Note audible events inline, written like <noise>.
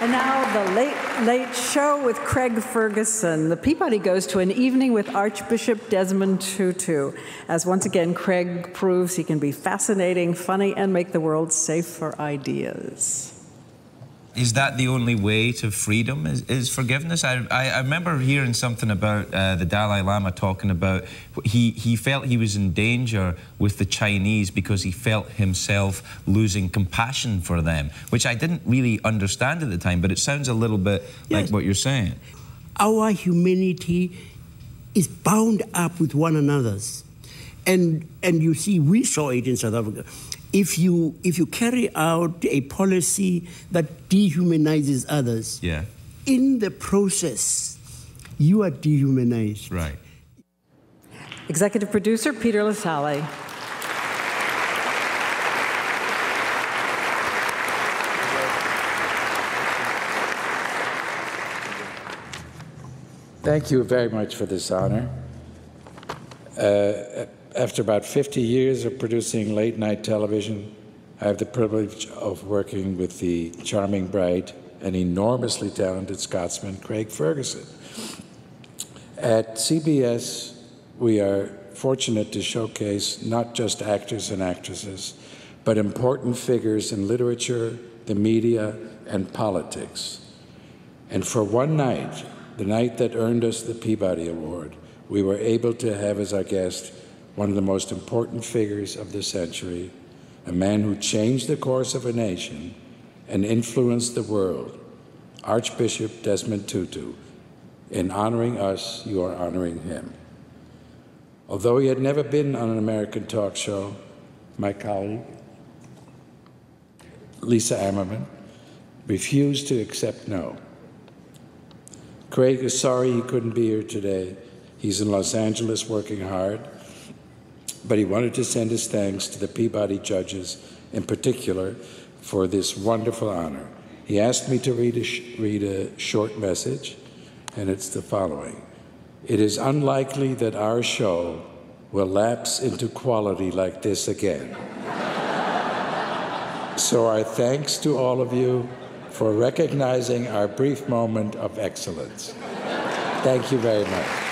And now the late, late show with Craig Ferguson. The Peabody goes to an evening with Archbishop Desmond Tutu, as once again Craig proves he can be fascinating, funny, and make the world safe for ideas. Is that the only way to freedom? Is, is forgiveness? I, I, I, remember hearing something about uh, the Dalai Lama talking about he, he felt he was in danger with the Chinese because he felt himself losing compassion for them, which I didn't really understand at the time, but it sounds a little bit yes. like what you're saying. Our humanity is bound up with one another's. And, and you see, we saw it in South Africa if you if you carry out a policy that dehumanizes others, yeah. in the process, you are dehumanized. Right. Executive producer Peter Lassally. Thank you very much for this honor. Uh, after about 50 years of producing late night television, I have the privilege of working with the charming, bright, and enormously talented Scotsman Craig Ferguson. At CBS, we are fortunate to showcase not just actors and actresses, but important figures in literature, the media, and politics. And for one night, the night that earned us the Peabody Award, we were able to have as our guest one of the most important figures of the century, a man who changed the course of a nation and influenced the world, Archbishop Desmond Tutu. In honoring us, you are honoring him. Although he had never been on an American talk show, my colleague, Lisa Ammerman, refused to accept no. Craig is sorry he couldn't be here today. He's in Los Angeles working hard but he wanted to send his thanks to the Peabody judges in particular for this wonderful honor. He asked me to read a, read a short message, and it's the following It is unlikely that our show will lapse into quality like this again. <laughs> so, our thanks to all of you for recognizing our brief moment of excellence. Thank you very much.